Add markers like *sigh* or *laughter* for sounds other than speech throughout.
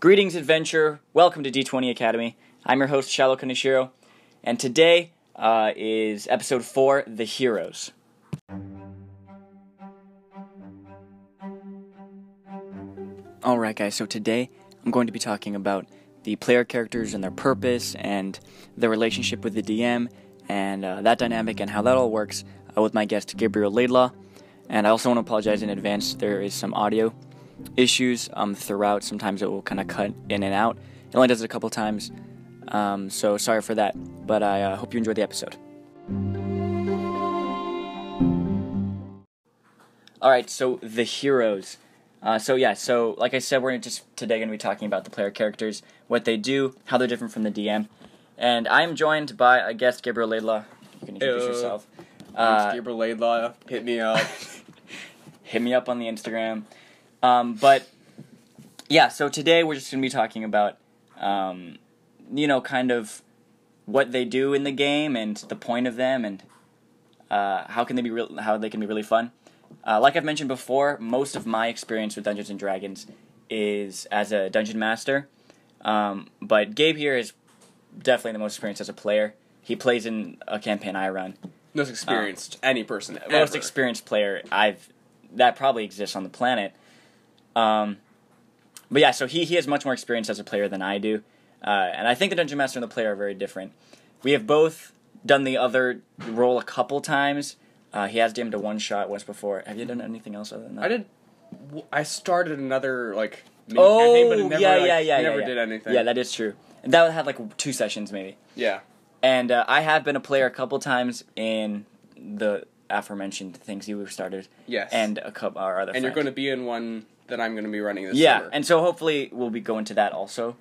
Greetings, adventure. Welcome to D20 Academy. I'm your host, Shiloh Kaneshiro, and today uh, is episode 4 The Heroes. Alright, guys, so today I'm going to be talking about the player characters and their purpose and their relationship with the DM and uh, that dynamic and how that all works uh, with my guest, Gabriel Laidlaw. And I also want to apologize in advance. There is some audio issues um, throughout. Sometimes it will kind of cut in and out. It only does it a couple times. Um, so sorry for that. But I uh, hope you enjoyed the episode. All right, so the heroes. Uh, so yeah, so like I said, we're just today going to be talking about the player characters, what they do, how they're different from the DM, and I'm joined by a guest, Gabriel Laidlaw. You can introduce Hello. yourself. Uh, Gabriel Laidlaw, hit me up. *laughs* hit me up on the Instagram. Um, but yeah, so today we're just going to be talking about, um, you know, kind of what they do in the game and the point of them and uh, how can they be real, how they can be really fun. Uh, like I've mentioned before, most of my experience with Dungeons and Dragons is as a dungeon master. Um, but Gabe here is definitely the most experienced as a player. He plays in a campaign I run. Most experienced any person ever. most experienced player I've that probably exists on the planet. Um, but yeah, so he he has much more experience as a player than I do, uh, and I think the dungeon master and the player are very different. We have both done the other role a couple times. Uh, he has DM'd a one shot once before. Have you done anything else other than that? I did. I started another like mini Oh campaign, but it never, yeah, like, yeah, yeah, never yeah, did yeah. anything. Yeah, that is true. And that had like two sessions maybe. yeah. And uh, I have been a player a couple times in the aforementioned things you started, Yes. and a couple our other. and you're going to be in one that I'm going to be running this yeah, summer. and so hopefully we'll be going to that also.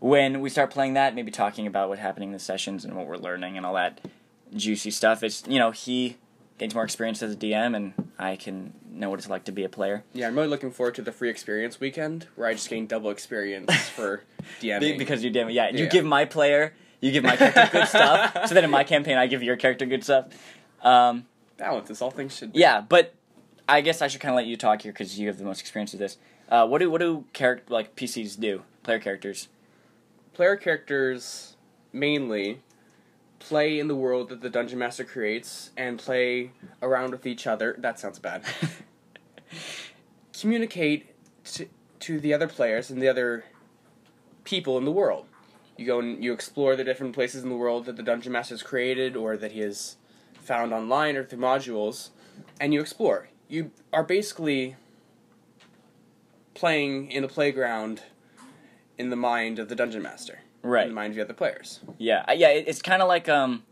When we start playing that, maybe talking about what's happening in the sessions and what we're learning and all that juicy stuff. It's you know he gains more experience as a DM, and I can know what it's like to be a player. yeah, I'm really looking forward to the free experience weekend where I just gain double experience *laughs* for DMing. Because you DM, yeah, you Yeah. give my player, you give my character good *laughs* stuff. So then in my campaign, I give your character good stuff. Um, balance is all things should be. yeah, but I guess I should kind of let you talk here because you have the most experience with this. Uh, what do what do character like PCs do? Player characters. Player characters mainly play in the world that the dungeon master creates and play around with each other. That sounds bad. *laughs* communicate to, to the other players and the other people in the world. You go and you explore the different places in the world that the dungeon master has created or that he has found online or through modules, and you explore. You are basically playing in the playground in the mind of the dungeon master, Right. In the mind of the other players. Yeah, yeah. It, it's kind of like um.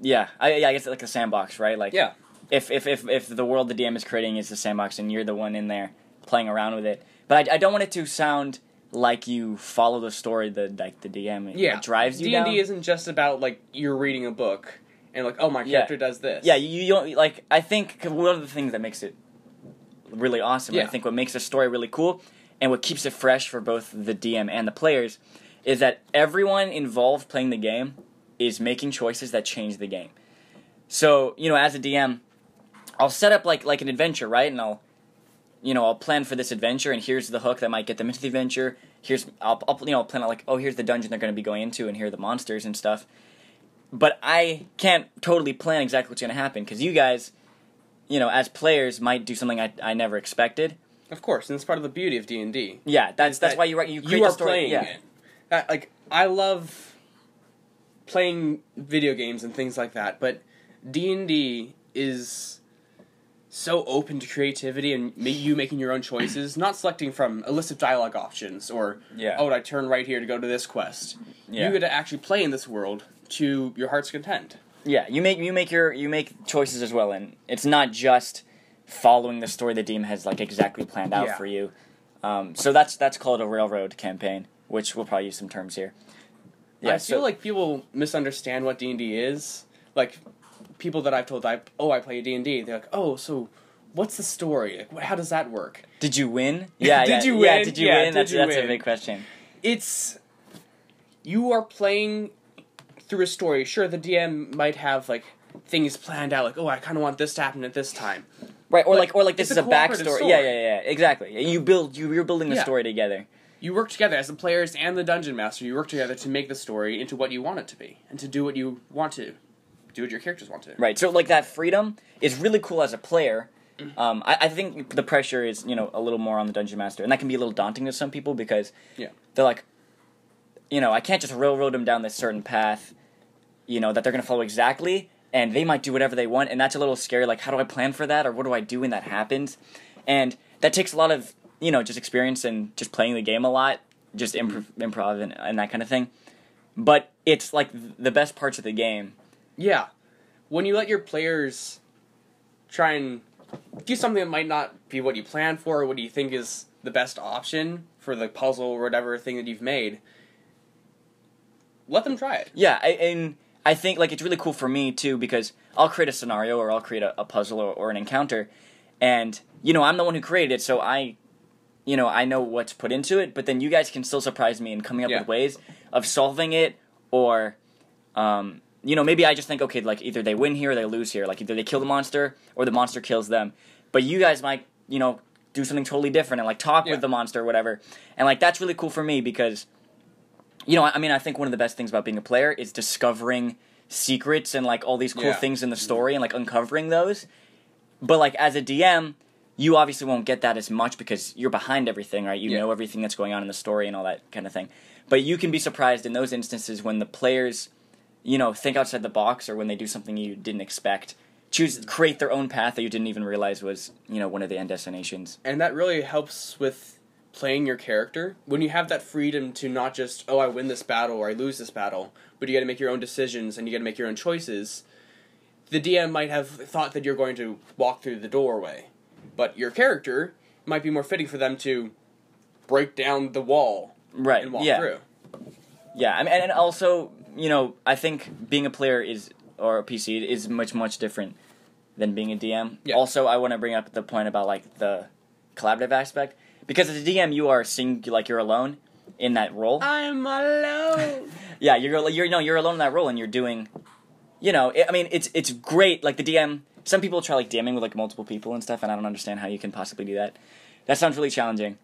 Yeah, I, yeah, I guess it's like a sandbox, right? Like, Yeah. if if if if the world the DM is creating is the sandbox and you're the one in there playing around with it, but I, I don't want it to sound like you follow the story that like the DM Yeah, drives you D and down. D isn't just about like you're reading a book and like oh my Yeah. character does this. yeah, you, you don't like. I think 'cause one of the things that makes it really awesome, Yeah. I think what makes a story really cool, and what keeps it fresh for both the DM and the players, is that everyone involved playing the game is making choices that change the game. So you know, as a DM, I'll set up like like an adventure, right? And I'll, you know, I'll plan for this adventure, and here's the hook that might get them into the adventure. Here's I'll, I'll you know I'll plan out like oh here's the dungeon they're going to be going into, and here are the monsters and stuff. But I can't totally plan exactly what's going to happen because you guys, you know, as players might do something I, I never expected. of course, and it's part of the beauty of D and D. Yeah, that's that's that why you write you create You the are story. playing yeah. it. That, like I love playing video games and things like that, but D and D is so open to creativity and you making your own choices, *clears throat* not selecting from a list of dialogue options or Yeah. oh, I turn right here to go to this quest. Yeah. You get to actually play in this world to your heart's content. Yeah, you make you make your you make choices as well, and it's not just following the story the DM has like exactly planned out Yeah. for you. Um, so that's that's called a railroad campaign, which we'll probably use some terms here. Yeah, I so- feel like people misunderstand what D and D is. Like people that I've told, I oh I play D and D. They're like, oh, so what's the story? Like, how does that work? Did you win? *laughs* Yeah. Did yeah, you Yeah, did you Yeah, win? did That's you that's a big question. It's you are playing through a story. Sure, the DM might have like things planned out, like oh I kind of want this to happen at this time. Right, or Like, like, or like this is a a backstory. story. Yeah, yeah, yeah. Exactly. You build. You, you're building the Yeah. story together. You work together as the players and the dungeon master. You work together to make the story into what you want it to be, and to do what you want to, do what your characters want to. Right. So like that freedom is really cool as a player. Mm-hmm. Um, I, I think the pressure is you know a little more on the dungeon master, and that can be a little daunting to some people because Yeah. they're like, you know, I can't just railroad them down this certain path, you know, that they're gonna follow exactly, and they might do whatever they want, and that's a little scary. Like, how do I plan for that, or what do I do when that happens? And that takes a lot of you know just experience and just playing the game a lot, just improv, improv and, and that kind of thing. But it's like the best parts of the game. Yeah. When you let your players try and do something that might not be what you plan for or what do you think is the best option for the puzzle or whatever thing that you've made, let them try it. Yeah, I, and I think like it's really cool for me too because I'll create a scenario or I'll create a, a puzzle or, or an encounter, and you know I'm the one who created it, so I, you know, I know what's put into it. But then you guys can still surprise me in coming up Yeah. with ways of solving it, or, um, you know, maybe I just think okay, like either they win here or they lose here, like either they kill the monster or the monster kills them. But you guys might, you know, do something totally different and like talk Yeah. with the monster or whatever, and like that's really cool for me because you know, I mean, I think one of the best things about being a player is discovering secrets and like all these cool Yeah. things in the story and like uncovering those. But like as a DM, you obviously won't get that as much because you're behind everything, right? You Yeah. know everything that's going on in the story and all that kind of thing. But you can be surprised in those instances when the players, you know, think outside the box or when they do something you didn't expect. Choose create their own path that you didn't even realize was, you know, one of the end destinations. And that really helps with playing your character. When you have that freedom to not just, oh, I win this battle or I lose this battle, but you got to make your own decisions and you got to make your own choices. The DM might have thought that you're going to walk through the doorway, but your character might be more fitting for them to break down the wall Right. and walk yeah. through. Yeah, I mean, and also, you know, I think being a player is or a PC is much much different than being a DM. Yeah. Also, I want to bring up the point about like the collaborative aspect because as a DM, you are seeing like you're alone in that role. I'm alone. *laughs* yeah, you're you're no, you're alone in that role, and you're doing, you know, I I mean, it's it's great. Like the DM, some people try like DMing with like multiple people and stuff, and I don't understand how you can possibly do that. That sounds really challenging.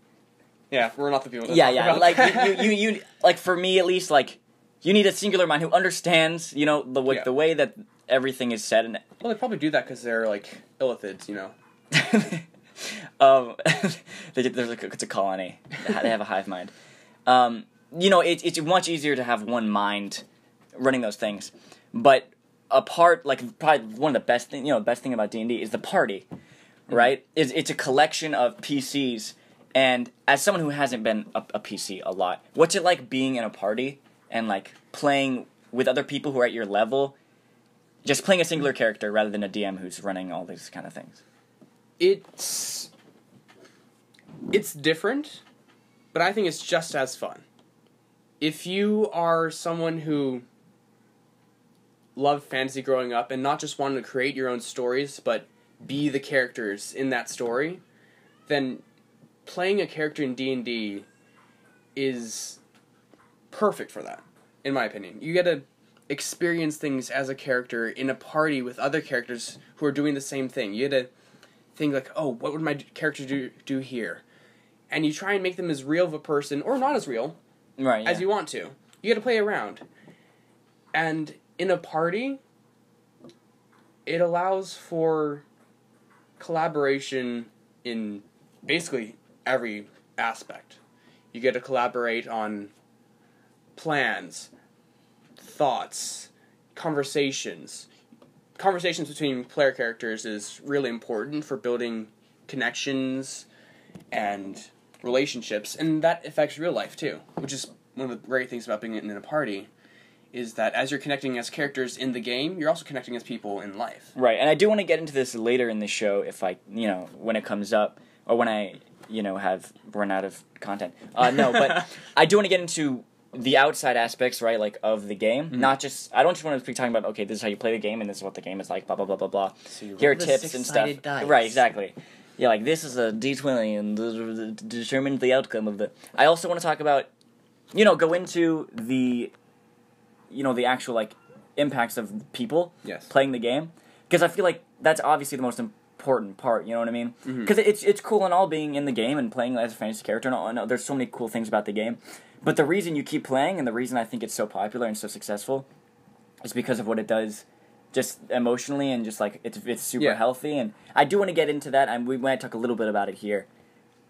yeah, we're not the people. That yeah talk yeah about like you, you, you you like for me at least like you need a singular mind who understands you know the like, Yeah. the way that everything is said and well, they probably do that because they're like illithids, you know. *laughs* um *laughs* they, there's a, it's a colony. They have a hive mind. Um you know it, it's much easier to have one mind running those things. But a part like probably one of the best thing you know the best thing about d&d is the party right? Is it's a collection of pcs and as someone who hasn't been a, a pc a lot what's it like being in a party and like playing with other people who are at your level? Just playing a singular character rather than a dm who's running all these kind of things it's it's different, but I think it's just as fun. If you are someone who loved fantasy growing up and not just wanted to create your own stories, but be the characters in that story, then playing a character in D and D is perfect for that, in my opinion. You get to experience things as a character in a party with other characters who are doing the same thing. You get to think like, oh, what would my character do do here? And you try and make them as real of a person, or not as real, right yeah. as you want to. You got to play around. And in a party, it allows for collaboration in basically every aspect. You get to collaborate on plans, thoughts, conversations. Conversations between player characters is really important for building connections and relationships, and that affects real life too, which is one of the great things about being in a party is that as you're connecting as characters in the game, you're also connecting as people in life. Right, and I do want to get into this later in the show if I, you know, when it comes up or when I, you know, have run out of content. Uh, no, but *laughs* I do want to get into the outside aspects, right, like of the game. Mm-hmm. Not just I don't just want to be talking about okay, this is how you play the game and this is what the game is like, blah blah blah blah blah. So you Here are tips and stuff. dice. Right, exactly. Yeah, like this is a D twenty and d- d- determines the outcome of the. I also want to talk about, you know, go into the, you know, the actual like impacts of people Yes. playing the game because I feel like that's obviously the most important part. You know what I mean? Mm-hmm. Because it's it's cool and all being in the game and playing as a fantasy character and all. And there's so many cool things about the game, but the reason you keep playing and the reason I think it's so popular and so successful is because of what it does. Just emotionally and just like it's it's super Yeah. healthy and I do want to get into that and we might talk a little bit about it here,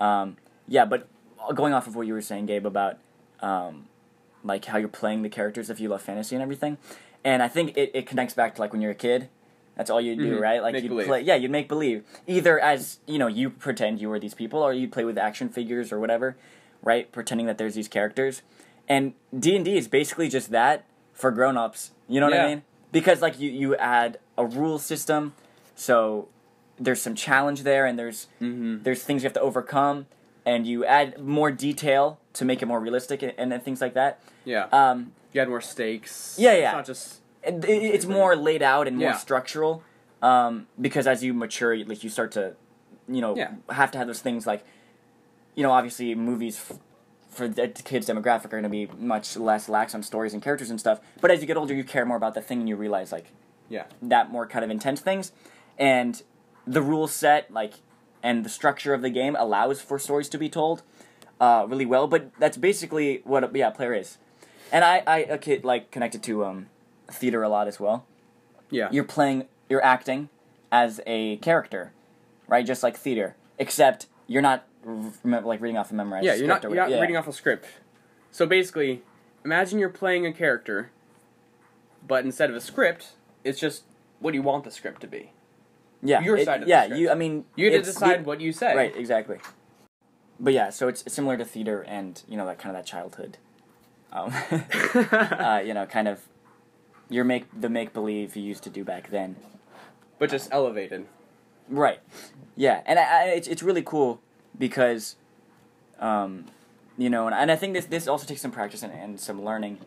um, yeah. But going off of what you were saying, Gabe, about um, like how you're playing the characters if you love fantasy and everything. And I think it, it connects back to like when you're a kid. That's all you do, Mhm. right? Like you play, yeah, you'd make believe either as you know you pretend you were these people, or you play with action figures or whatever, right? Pretending that there's these characters. And D and D is basically just that for grown ups. You know what I mean? Because like you you add a rule system, so there's some challenge there, and there's Mm-hmm. there's things you have to overcome, and you add more detail to make it more realistic and, and things like that. Yeah. Um, you had more stakes. Yeah, yeah. It's yeah. not just. it, it- it's more laid out and more Yeah. structural um, because as you mature you- like you start to you know Yeah. have to have those things like you know obviously movies f- for the kids demographic are going to be much less lax on stories and characters and stuff but as you get older you care more about the thing and you realize like Yeah. that more kind of intense things and the rule set like and the structure of the game allows for stories to be told uh, really well but that's basically what a, yeah a player is and i i okay, like connected to um theater a lot as well Yeah. you're playing you're acting as a character right just like theater except you're not like reading off a memorized yeah, you're not, script or you're not yeah. reading off a script. So basically, imagine you're playing a character, but instead of a script, it's just what you want the script to be. yeah your it- side of the yeah you i mean You get to it's- decide what you say. right exactly but yeah so it's similar to theater and you know that kind of that childhood um, *laughs* uh, you know kind of your make the make believe you used to do back then but just elevated. Right. Yeah, and I, I, it's it's really cool because, um, you know, and, and I think this this also takes some practice and, and some learning.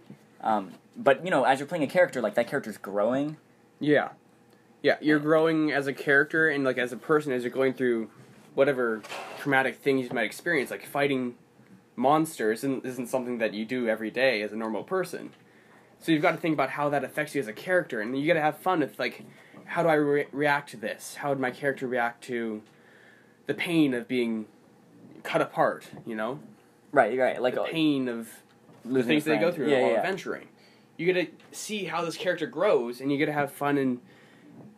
Um, but you know, as you're playing a character, like that character's growing. Yeah. Yeah, you're growing as a character and like as a person as you're going through whatever traumatic things you might experience, like fighting monsters isn't, isn't something that you do every day as a normal person. So you've got to think about how that affects you as a character, and you got to have fun with like, how do I re- react to this? How would my character react to the pain of being cut apart? You know, Right. Right. Like the pain of the things they go through Yeah. while yeah. adventuring. You get to see how this character grows, and you get to have fun and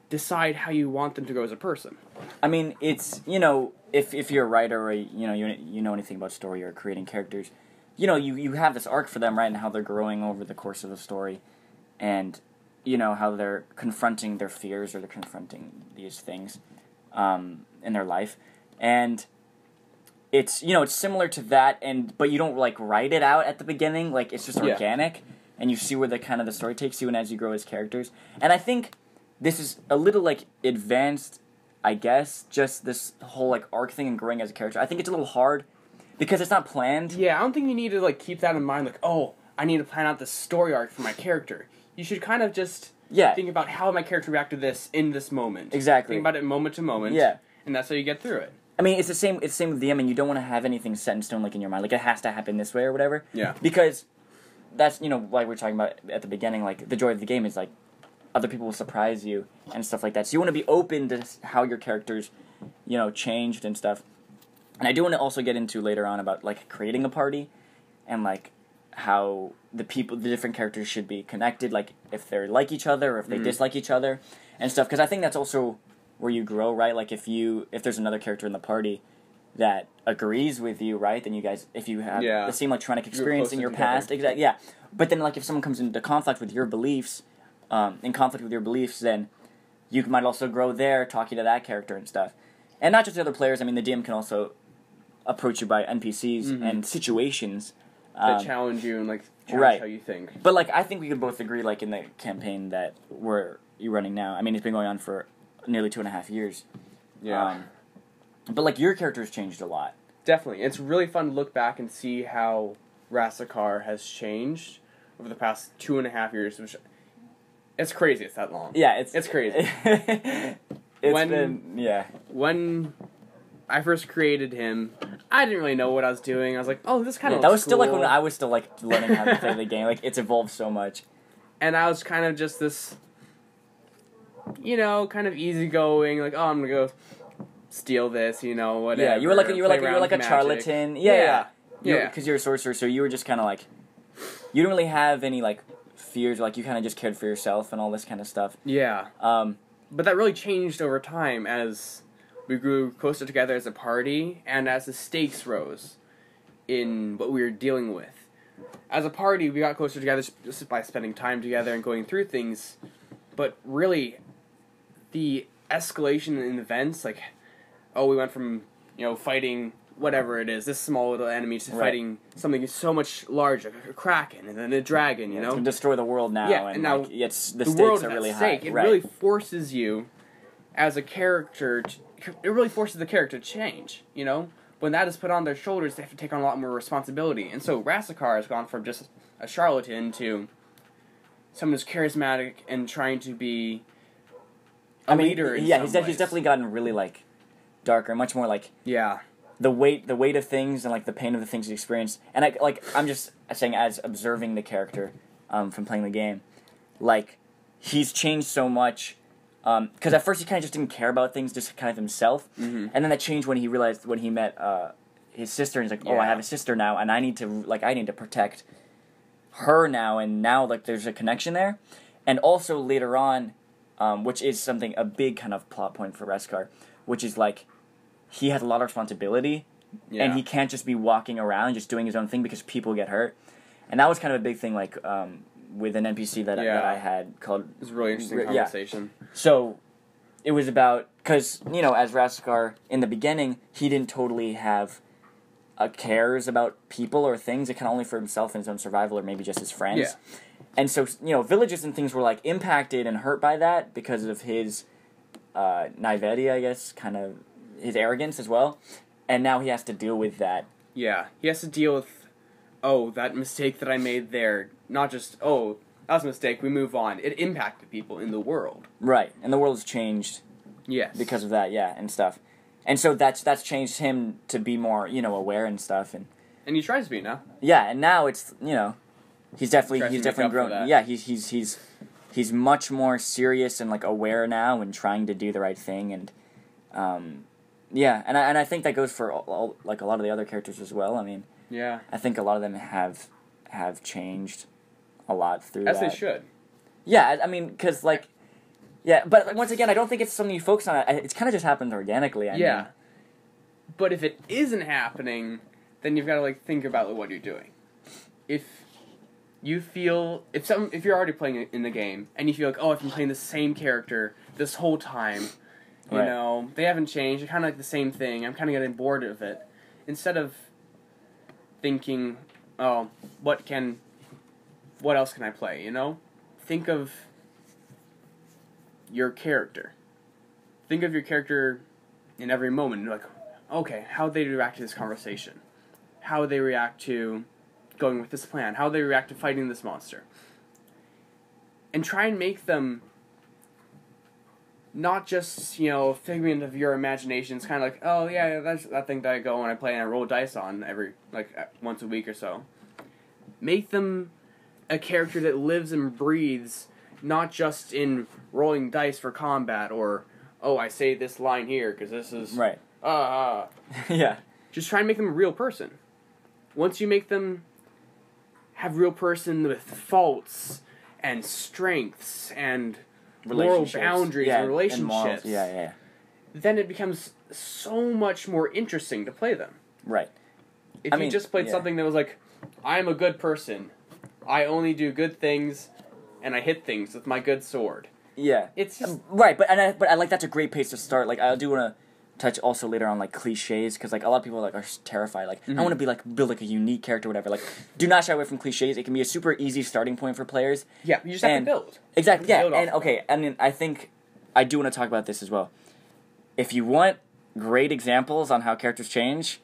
decide how you want them to grow as a person. I mean, it's you know, if if you're a writer or you know you you know anything about story or creating characters, you know you you have this arc for them right and how they're growing over the course of the story, and you know how they're confronting their fears or they're confronting these things, um, in their life, and it's you know it's similar to that and but you don't like write it out at the beginning like it's just Yeah. organic and you see where the kind of the story takes you and as you grow as characters and i think this is a little like advanced i guess just this whole like arc thing and growing as a character i think it's a little hard because it's not planned Yeah, I don't think you need to like keep that in mind. Like, oh, I need to plan out the story arc for my character. You should kind of just yeah think about how my character reacted to this in this moment. Exactly. Think about it moment to moment. Yeah. And that's how you get through it. I mean it's the same it's the same with the and you don't want to have anything set in stone like in your mind. Like it has to happen this way or whatever. Yeah. because that's you know like we are talking about at the beginning like the joy of the game is like other people will surprise you and stuff like that. So you want to be open to how your characters you know changed and stuff. And i do want to also get into later on about like creating a party and like how the people the different characters should be connected like if they're like each other or if they Mhm. dislike each other and stuff. Because i think that's also where you grow right like if you if there's another character in the party that agrees with you right then you guys if you have Yeah. the same electronic experience in your together. past exactly yeah but then like if someone comes into conflict with your beliefs um, in conflict with your beliefs then you might also grow there talking to that character and stuff and not just the other players i mean the dm can also approach you by npcs Mhm. and situations That um, challenge you and like challenge right. how you think. but like I think we could both agree, like in the campaign that we're you running now. I mean, it's been going on for nearly two and a half years. Yeah. Um, but like your character's changed a lot. Definitely. It's really fun to look back and see how Rasakar has changed over the past two and a half years, which it's crazy it's that long. Yeah, it's It's crazy. *laughs* it's When- been yeah. When I first created him, I didn't really know what I was doing. I was like, oh, this kind Yeah, of that was still like when I was still like learning how to play the game. Like it's evolved so much. and I was kind of just this you know, kind of easygoing, like, oh, I'm gonna go steal this, you know, whatever. Yeah, you were like you were like you were like a magic. charlatan. Yeah, yeah, Yeah. Because you're a sorcerer, so you were just kind of like, you didn't really have any like fears. Like you kind of just cared for yourself and all this kind of stuff. Yeah. Um, But that really changed over time as we grew closer together as a party and as the stakes rose in what we were dealing with. As a party, we got closer together just by spending time together and going through things. But really, the escalation in events, like, oh, we went from, you know, fighting whatever it is, this small little enemy, to Right. fighting something so much larger, a kraken, and then a dragon, you know? to destroy the world now, Yeah, and, and now like, it's the, the stakes world are really high. It right. really forces you, as a character, to, it really forces the character to change. You know, when that is put on their shoulders, they have to take on a lot more responsibility. And so Rasakar has gone from just a charlatan to someone who's charismatic and trying to be I mean, yeah, he's, de- he's definitely gotten really like darker, much more like yeah, the weight the weight of things and like the pain of the things he experienced. and I like I'm just saying as observing the character um, from playing the game like he's changed so much because at first he kind of just didn't care about things just kind of himself. Mhm. and then that changed when he realized when he met uh, his sister and he's like oh I have a sister now and I need to like I need to protect her now and now like there's a connection there. And also later on um, which is something a big kind of plot point for Reskar which is like he has a lot of responsibility yeah. and he can't just be walking around just doing his own thing because people get hurt and that was kind of a big thing like um, with an npc that, Yeah. that i had called it was a really interesting Yeah. conversation. so it was about because you know as raskar in the beginning he didn't totally have uh, cares about people or things it kind of only for himself and his own survival or maybe just his friends Yeah. And so you know villages and things were like impacted and hurt by that because of his uh, naivety i guess kind of his arrogance as well and now he has to deal with that Yeah, he has to deal with, oh, that mistake that I made there. Not just, oh, that was a mistake. We move on. It impacted people in the world. right and the world has changed Yes, because of that yeah and stuff and so that's that's changed him to be more you know aware and stuff and and he tries to be now. yeah and now it's you know he's definitely he's definitely grown yeah he's he's he's he's much more serious and like aware now and trying to do the right thing and um yeah and I, and I think that goes for all, all, like a lot of the other characters as well. I mean Yeah, i think a lot of them have have changed a lot through as that. they should. yeah I- mean because like yeah but once again i don't think it's something you focus on. It's kind of just happened organically I yeah, mean, but if it isn't happening, then you've got to like think about what you're doing. If you feel if some if you're already playing in the game and you feel like oh I've been playing the same character this whole time, you Right. know they haven't changed. They're kind of like the same thing. I'm kind of getting bored of it. Instead of thinking, oh, what can, what else can I play? You know, think of your character. Think of your character in every moment. Like, okay, how would they react to this conversation, how they react to going with this plan, how they react to fighting this monster, and try and make them not just you know a figment of your imagination. It's kind of like, oh yeah, that's that thing that I go and I play and I roll dice on every like uh, once a week or so. Make them a character that lives and breathes not just in rolling dice for combat or oh I say this line here because this is right ah. *laughs* yeah Just try and make them a real person. Once you make them have real person with faults and strengths and moral boundaries yeah, and relationships, morals. yeah yeah then it becomes so much more interesting to play them. right If I you mean, just played yeah. something that was like, I'm a good person, I only do good things, and I hit things with my good sword. yeah It's just Um, right but and I, but I like that's a great pace to start like I do want to touch also later on like cliches because like a lot of people like are terrified like Mm-hmm. I want to be like build like a unique character whatever like do not shy away from cliches it can be a super easy starting point for players yeah, you just have to build. Exactly. Yeah. Build And okay. I mean, I think I do want to talk about this as well. If you want great examples on how characters change,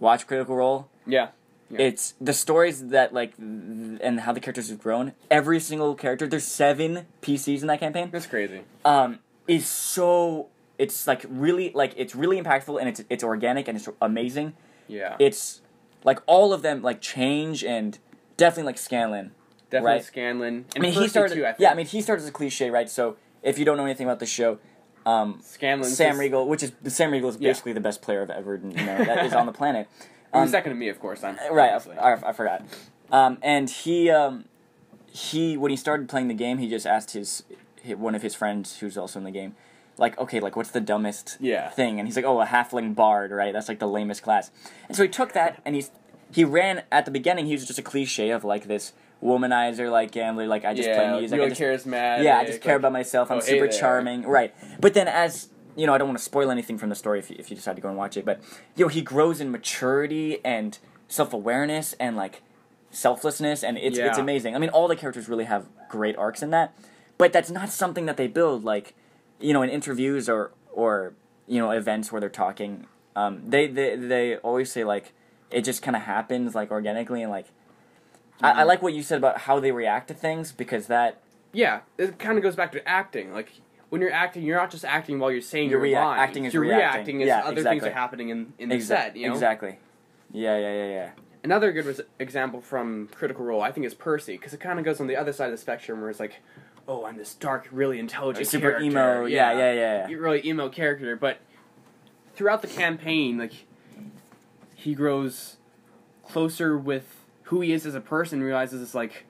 watch Critical Role. Yeah. Yeah. It's the stories that like th- and how the characters have grown. Every single character. There's seven PCs in that campaign. That's crazy. Um, is so. It's like really like it's really impactful and it's it's organic and it's amazing. Yeah. It's like all of them like change and definitely like Scanlan Definitely right. Scanlan. I mean, he started. too, I think. yeah, I mean, he started as a cliche, right? So if you don't know anything about the show, um, Scanlan. Sam Riegel, which is Sam Riegel is Yeah. basically the best player I've ever you know that is on the *laughs* planet. Um, Um, second to me, of course. I'm right, I. I, I forgot. Um, and he um, he when he started playing the game, he just asked his, hi one of his friends who's also in the game, like, okay, like what's the dumbest Yeah. thing? And he's like, oh, a halfling bard, right? That's like the lamest class. And so he took that and he's he ran at the beginning. He was just a cliche of like this womanizer, like gambler, like I just yeah, play music. I really just, charismatic. yeah, I just care like- about myself. I'm oh, super charming, right? But then as you know, I don't want to spoil anything from the story if you, if you decide to go and watch it. But you know, he grows in maturity and self awareness and like selflessness, and it's it's amazing. I mean, all the characters really have great arcs in that, but that's not something that they build like you know in interviews or or you know events where they're talking. Um, they they they always say like it just kind of happens like organically and like. I, I Mhm. like what you said about how they react to things because that Yeah, it kind of goes back to acting. Like when you're acting, you're not just acting while you're saying You're your rea- lines. acting is you're reacting. reacting as Yeah, other things exactly. are happening in, in the Exa- set. You know? Exactly. Yeah, yeah, yeah, yeah. Another good res- example from Critical Role, I think, is Percy, because it kind of goes on the other side of the spectrum, where it's like, oh, I'm this dark, really intelligent, Super character. emo. Yeah, yeah, yeah. You really emo character, but throughout the campaign, like he grows closer with who he is as a person. Realizes it's like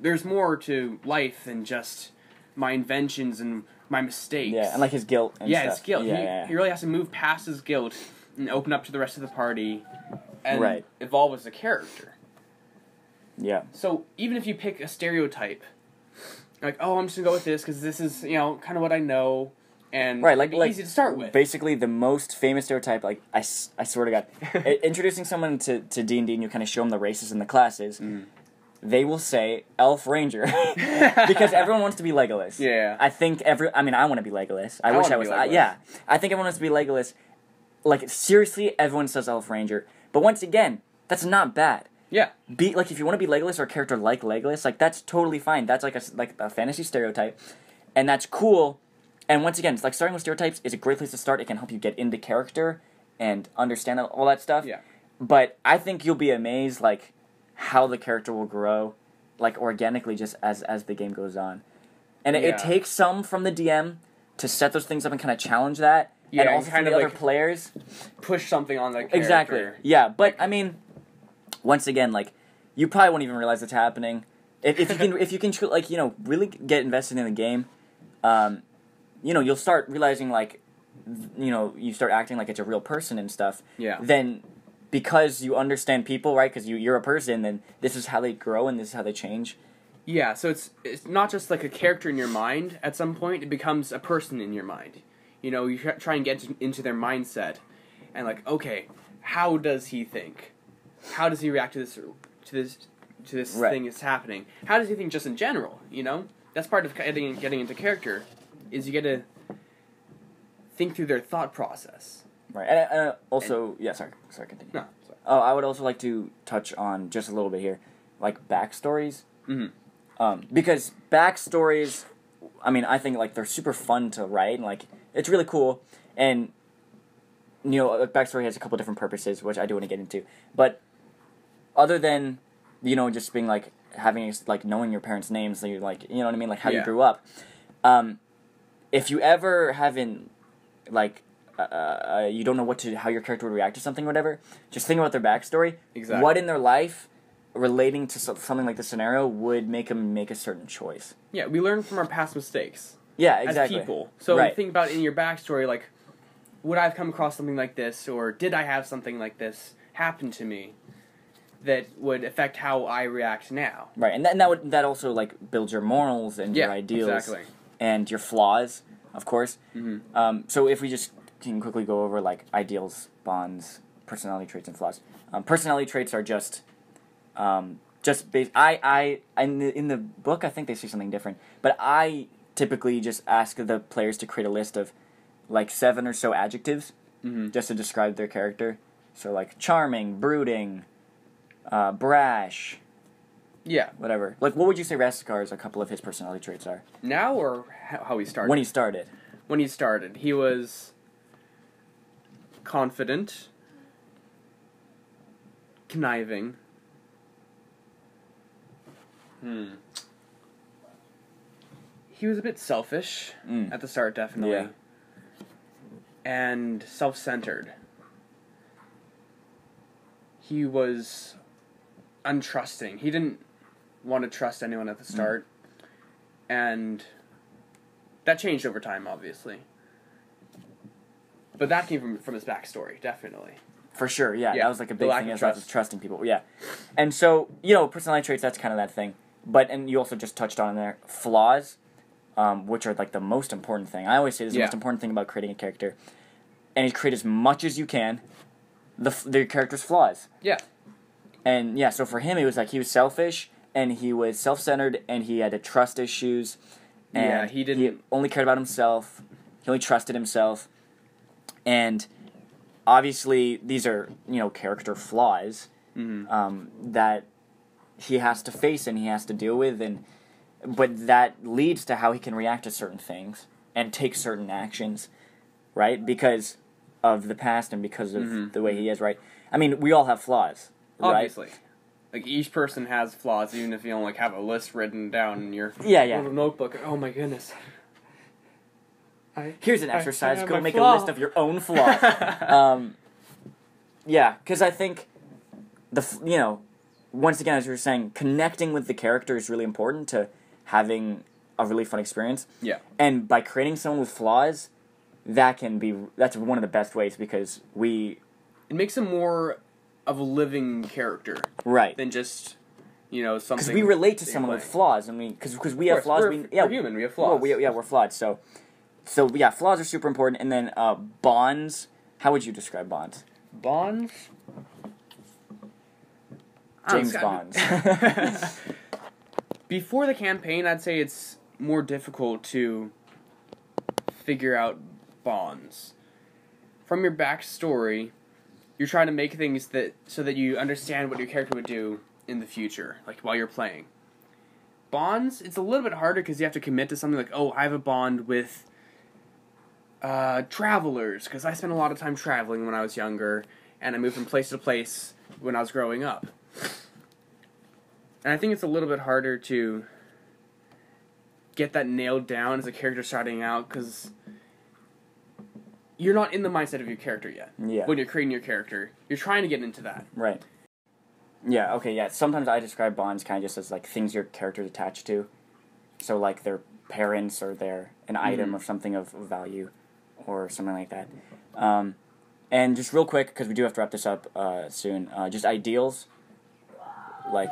there's more to life than just my inventions and my mistakes. Yeah, and like his guilt. And yeah, stuff. his guilt. Yeah, he, yeah, he really has to move past his guilt and open up to the rest of the party, and Right. evolve as a character. yeah. So even if you pick a stereotype, like oh, I'm just gonna go with this because this is you know kind of what I know, and Right, like like easy to start with. Basically, the most famous stereotype, like I, I swear to God, *laughs* introducing someone to to D and D, and you kind of show them the races and the classes. Mm. They will say Elf Ranger *laughs* because everyone wants to be Legolas. Yeah. I think every. I mean, I want to be Legolas. I, I wish I was. I, yeah, I think everyone wants to be Legolas. Like seriously, everyone says Elf Ranger, but once again, that's not bad. Yeah, be like if you want to be Legolas or a character like Legolas, like that's totally fine. That's like a like a fantasy stereotype, and that's cool. And once again, it's like starting with stereotypes is a great place to start. It can help you get into character and understand all that stuff. Yeah. But I think you'll be amazed like how the character will grow, like organically, just as as the game goes on. And it, Yeah. it takes some from the DM to set those things up and kind of challenge that. Yeah, and also kind the of, other like, players. push something on the character. Exactly. Yeah, but I mean, once again, like you probably won't even realize it's happening. If, if you can, *laughs* if you can, like you know, really get invested in the game, um, you know, you'll start realizing like, you know, you start acting like it's a real person and stuff. Yeah. Then, because you understand people, right? Because you you're a person, then this is how they grow and this is how they change. Yeah, so it's it's not just like a character in your mind. At some point, it becomes a person in your mind. You know, you try- try and get into their mindset, and like, okay, how does he think? How does he react to this to this to this Right. thing that's happening? How does he think just in general? You know, that's part of getting getting into character, is you get to think through their thought process. Right. And, uh, also, yeah. Sorry. Sorry. Continue. No, sorry. Oh, I would also like to touch on just a little bit here, like backstories. Mhm. Um, because backstories, I mean, I think like they're super fun to write, and like it's really cool. And you know, a backstory has a couple different purposes, which I do want to get into. But other than you know just being like having like knowing your parents' names, you like you know what I mean, like how you grew up. Um, if you ever haven't like uh, uh, you don't know what to how your character would react to something or whatever just think about their backstory Exactly. what in their life relating to so- something like this scenario would make them make a certain choice Yeah, we learn from our past mistakes. yeah exactly as people. So Right. think about in your backstory, like, would I have come across something like this, or did I have something like this happen to me that would affect how I react now? right and that, and that would that also like builds your morals and your ideals exactly. and your flaws of course Mhm. um, so if we just can quickly go over like ideals bonds personality traits and flaws um, personality traits are just um, just base. I I in the, in the book I think they say something different, but I typically just ask the players to create a list of like seven or so adjectives Mhm. just to describe their character. So like charming, brooding, uh, brash, Yeah. whatever. Like what would you say Rastikar's a couple of his personality traits are Now or h- how he started? when he started? when he started, he was confident, conniving. Hmm. he was a bit selfish Mm. at the start, definitely, Yeah. and self-centered. He was untrusting. He didn't want to trust anyone at the start, and that changed over time, obviously. But that came from from his backstory, definitely. For sure, yeah, Yeah, that was like a big thing as well, trust. trusting people. Yeah, and so you know, personality traits. That's kind of that thing. But and you also just touched on there flaws, um, which are like the most important thing. I always say this is the most important thing about creating a character, and you create as much as you can, the the character's flaws. Yeah. And yeah, so for him, it was like he was selfish and he was self centered and he had to trust issues. And Yeah, he didn't- He only cared about himself. He only trusted himself. And obviously, these are you know character flaws hmm um, that he has to face and he has to deal with, and but that leads to how he can react to certain things and take certain actions, right? Because of the past and because of Mhm. the way he is, right? I mean, we all have flaws, right? Obviously. Like each person has flaws, even if you don't like have a list written down in your Yeah, yeah. little notebook. Oh my goodness. I, Here's an I- I exercise. Go make flaw. a list of your own flaws. *laughs* um, yeah, because I think the you know, once again, as you were saying, connecting with the character is really important to having a really fun experience. Yeah. And by creating someone with flaws, that can be that's one of the best ways because we It makes them more of a living character right than just, you know, something. because we relate to that you're someone with flaws. I mean, because because we have flaws. We're, we yeah we're human. We have well, flaws. we, yeah we're flawed. So so yeah, flaws are super important. And then uh, bonds. How would you describe bonds? Bonds. James Bonds. *laughs* Before the campaign, I'd say it's more difficult to figure out bonds. From your backstory, you're trying to make things that so that you understand what your character would do in the future, like while you're playing. Bonds, it's a little bit harder because you have to commit to something like, oh, I have a bond with uh, travelers because I spent a lot of time traveling when I was younger, and I moved from place to place when I was growing up. And I think it's a little bit harder to get that nailed down as a character starting out because you're not in the mindset of your character yet. Yeah. When you're creating your character, you're trying to get into that. Right. Yeah, okay, yeah. Sometimes I describe bonds kind of just as like things your character's attached to. So like their parents or their an item Mhm. or something of value or something like that. Um, and just real quick, because we do have to wrap this up uh, soon, uh, just ideals. Like,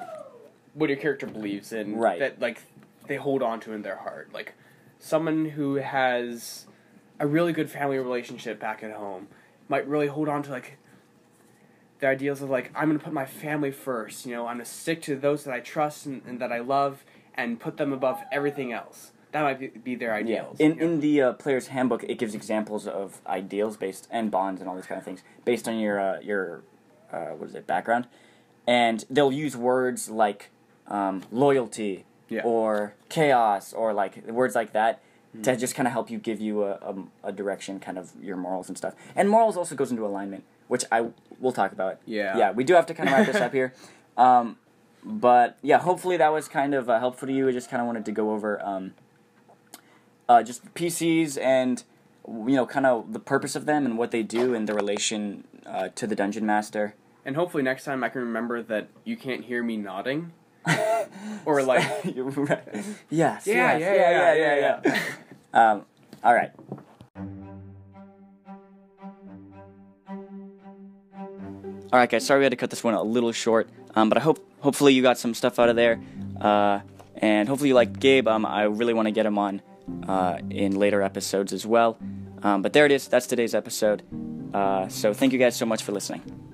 What your character believes in, Right. That like they hold on to in their heart, like someone who has a really good family relationship back at home might really hold on to like the ideals of like I'm gonna put my family first. You know, I'm gonna stick to those that I trust and, and that I love, and put them above everything else. That might be, be their yeah. ideals. In, you know? in the uh, player's handbook, it gives examples of ideals based and bonds and all these kind of things based on your uh, your uh, what is it background, and they'll use words like um, loyalty Yeah. or chaos or like words like that To just kind of help you give you a, a, a direction, kind of your morals and stuff. And morals also goes into alignment, which I will talk about. Yeah. Yeah, we do have to kind of wrap this up here. *laughs* Um, but yeah, hopefully that was kind of uh, helpful to you. I just kind of wanted to go over um, uh, just PCs and you know kind of the purpose of them and what they do and the relation uh, to the dungeon master. and hopefully next time I can remember that you can't hear me nodding. *laughs* Or like *laughs* You're *laughs* right. Yes. Yeah, yes, yeah, yeah, yeah, yeah. um, all right. All right, guys. Sorry we had to cut this one a little short, um, but I hope hopefully you got some stuff out of there, uh, and hopefully you like Gabe. Um, I really want to get him on uh, in later episodes as well. Um, but there it is. That's today's episode. Uh, so thank you guys so much for listening.